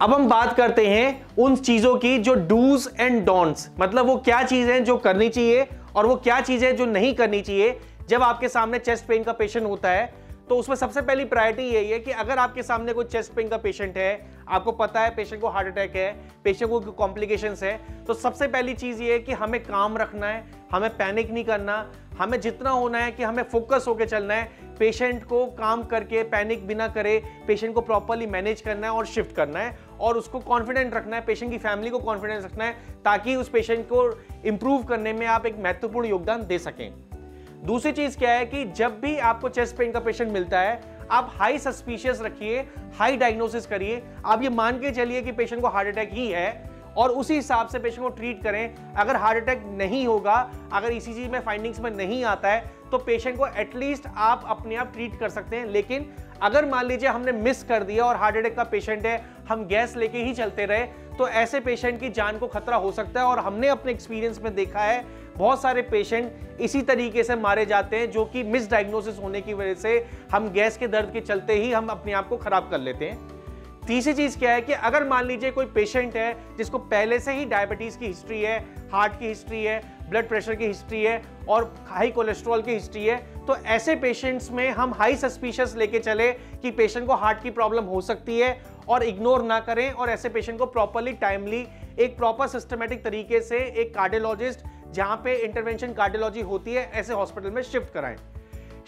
अब हम बात करते हैं उन चीज़ों की जो डूज एंड डोंट्स मतलब वो क्या चीज़ें जो करनी चाहिए और वो क्या चीज़ें जो नहीं करनी चाहिए। जब आपके सामने चेस्ट पेन का पेशेंट होता है तो उसमें सबसे पहली प्रायोरिटी यही है कि अगर आपके सामने कोई चेस्ट पेन का पेशेंट है, आपको पता है पेशेंट को हार्ट अटैक है पेशेंट को कॉम्प्लिकेशन है तो सबसे पहली चीज़ ये है कि हमें काम रखना है, हमें पैनिक नहीं करना, हमें जितना होना है कि हमें फोकस होकर चलना है। पेशेंट को काम करके पैनिक बिना करे पेशेंट को प्रॉपरली मैनेज करना है और शिफ्ट करना है। और उसको कॉन्फिडेंट रखना है पेशेंट की फैमिली को कॉन्फिडेंस रखना है, ताकि उस पेशेंट को इंप्रूव करने में आप एक महत्वपूर्ण योगदान दे सकें। दूसरी चीज़ क्या है कि जब भी आपको चेस्ट पेन का पेशेंट मिलता है, आप हाई सस्पिशियस रखिए हाई डायग्नोसिस करिए। आप ये मान के चलिए कि पेशेंट को हार्ट अटैक ही है और उसी हिसाब से पेशेंट को ट्रीट करें। अगर हार्ट अटैक नहीं होगा, अगर इसी चीज़ में फाइंडिंग्स में नहीं आता है तो पेशेंट को एटलीस्ट आप अपने आप ट्रीट कर सकते हैं। लेकिन अगर मान लीजिए हमने मिस कर दिया और हार्ट अटैक का पेशेंट है हम गैस लेके ही चलते रहे तो ऐसे पेशेंट की जान को खतरा हो सकता है और हमने अपने एक्सपीरियंस में देखा है, बहुत सारे पेशेंट इसी तरीके से मारे जाते हैं जो कि मिस डायग्नोसिस होने की वजह से हम गैस के दर्द के चलते ही हम अपने आप को खराब कर लेते हैं। तीसरी चीज़ क्या है कि अगर मान लीजिए कोई पेशेंट है, जिसको पहले से ही डायबिटीज़ की हिस्ट्री है हार्ट की हिस्ट्री है ब्लड प्रेशर की हिस्ट्री है और हाई कोलेस्ट्रॉल की हिस्ट्री है तो ऐसे पेशेंट्स में हम हाई सस्पिशियस लेके चले कि पेशेंट को हार्ट की प्रॉब्लम हो सकती है और इग्नोर ना करें और ऐसे पेशेंट को प्रॉपरली टाइमली एक प्रॉपर सिस्टमेटिक तरीके से एक कार्डियोलॉजिस्ट जहाँ पे इंटरवेंशन कार्डियोलॉजी होती है, ऐसे हॉस्पिटल में शिफ्ट कराएँ।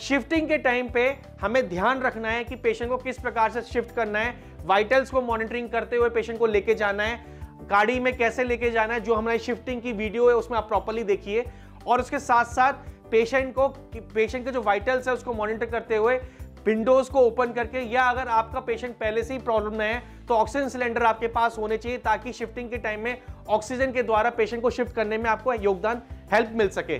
शिफ्टिंग के टाइम पे हमें ध्यान रखना है कि पेशेंट को किस प्रकार से शिफ्ट करना है वाइटल्स को मॉनिटरिंग करते हुए पेशेंट को लेके जाना है। गाड़ी में कैसे लेके जाना है, जो हमारी शिफ्टिंग की वीडियो है, उसमें आप प्रॉपरली देखिए। और उसके साथ साथ पेशेंट को पेशेंट के जो वाइटल्स है, उसको मॉनिटर करते हुए विंडोज़ को ओपन करके या अगर आपका पेशेंट पहले से ही प्रॉब्लम में है तो ऑक्सीजन सिलेंडर आपके पास होने चाहिए, ताकि शिफ्टिंग के टाइम में ऑक्सीजन के द्वारा पेशेंट को शिफ्ट करने में आपको योगदान हेल्प मिल सके।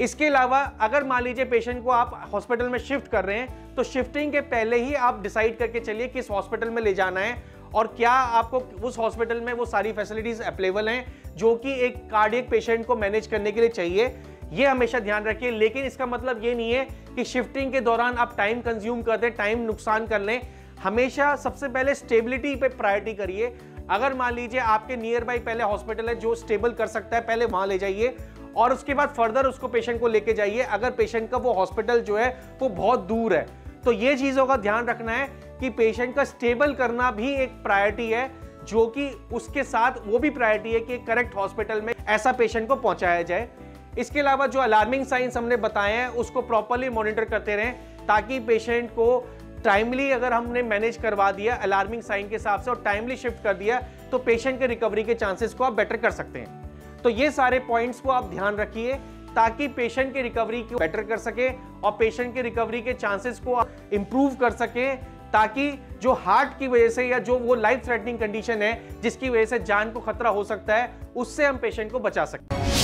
इसके अलावा अगर मान लीजिए पेशेंट को आप हॉस्पिटल में शिफ्ट कर रहे हैं तो शिफ्टिंग के पहले ही आप डिसाइड करके चलिए किस हॉस्पिटल में ले जाना है और क्या आपको उस हॉस्पिटल में वो सारी फैसिलिटीज़ अवेलेबल हैं जो कि एक कार्डियक पेशेंट को मैनेज करने के लिए चाहिए, ये हमेशा ध्यान रखिए। लेकिन इसका मतलब ये नहीं है कि शिफ्टिंग के दौरान आप टाइम कंज्यूम कर दें टाइम नुकसान कर लें। हमेशा सबसे पहले स्टेबिलिटी पे प्रायोरिटी करिए। अगर मान लीजिए आपके नियर बाई पहले हॉस्पिटल है जो स्टेबल कर सकता है, पहले वहाँ ले जाइए। और उसके बाद फर्दर उसको पेशेंट को लेके जाइए। अगर पेशेंट का वो हॉस्पिटल जो है, वो बहुत दूर है। तो ये चीज़ों का ध्यान रखना है कि पेशेंट का स्टेबल करना भी एक प्रायोरिटी है, जो कि उसके साथ वो भी प्रायोरिटी है कि करेक्ट हॉस्पिटल में ऐसा पेशेंट को पहुँचाया जाए। इसके अलावा जो अलार्मिंग साइंस हमने बताए हैं, उसको प्रॉपरली मॉनिटर करते रहें, ताकि पेशेंट को टाइमली अगर हमने मैनेज करवा दिया अलार्मिंग साइन के हिसाब से, और टाइमली शिफ्ट कर दिया तो पेशेंट के रिकवरी के चांसेस को आप बेटर कर सकते हैं। तो ये सारे पॉइंट्स को आप ध्यान रखिए ताकि पेशेंट के रिकवरी को बेटर कर सके और पेशेंट के रिकवरी के चांसेस को इम्प्रूव कर सके ताकि जो हार्ट की वजह से या जो वो लाइफ थ्रेटनिंग कंडीशन है, जिसकी वजह से जान को खतरा हो सकता है, उससे हम पेशेंट को बचा सकते हैं